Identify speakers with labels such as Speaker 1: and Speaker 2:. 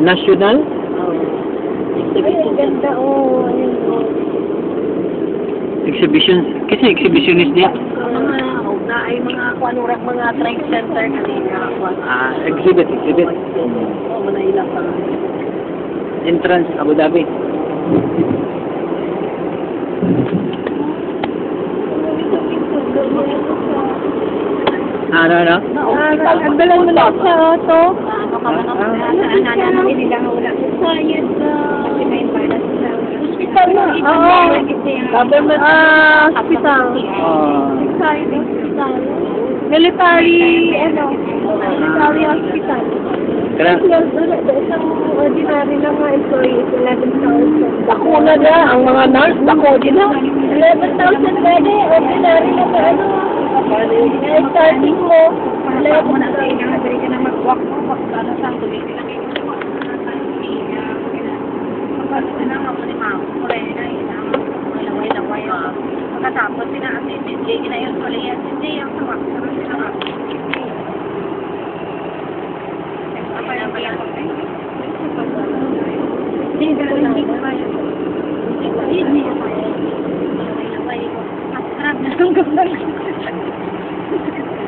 Speaker 1: National?
Speaker 2: Ay, ganda oh. Ayun.
Speaker 1: Exhibition. Kasi exhibitionist niya.
Speaker 2: Ang mga, na ay mga kwanurang mga trade center kanina.
Speaker 1: Ah, exhibit, exhibit.
Speaker 2: Oh, manailang pa.
Speaker 1: Entrance, Abu Dhabi. Ano, ano?
Speaker 2: Ah, ang dalan mo lang sa auto.
Speaker 3: Ano ano sa
Speaker 2: hospital na. Oo. Government, ah, hospital.
Speaker 1: Ah,
Speaker 2: Science hospital. Military, ano, military hospital.
Speaker 1: kaya,
Speaker 2: wala. Isang ordinary na mga employees, 11,000. Dako na na, ang mga nurse, dako din na. 11,000 pwede, ordinary na na ano. Eh, starting mo,
Speaker 3: Level na sa inyo, nagdari ka na mag-walk mo, mag-ano sa tuloy ka lang yung Pagkatapos sina-assist, hindi na yun, kulay yan, hindi yung na ang ganda. Thank you.